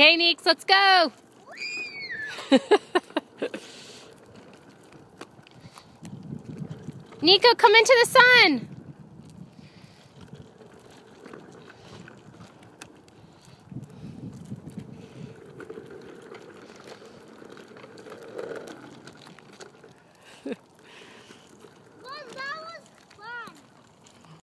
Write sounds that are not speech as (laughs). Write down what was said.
Okay, Neeks, let's go. (laughs) Nico, come into the sun. (laughs)